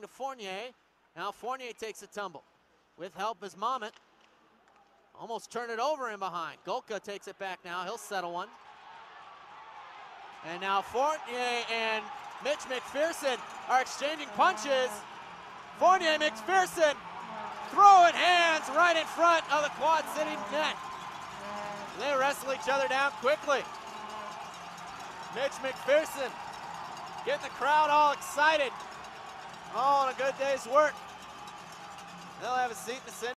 to Fournier. Now Fournier takes a tumble. With help is Mamet. Almost turn it over in behind. Golka takes it back now. He'll settle one. And now Fournier and Mitch McPherson are exchanging punches. Fournier McPherson throwing hands right in front of the Quad City net. They wrestle each other down quickly. Mitch McPherson getting the crowd all excited. On a good day's work. They'll have a seat in the center.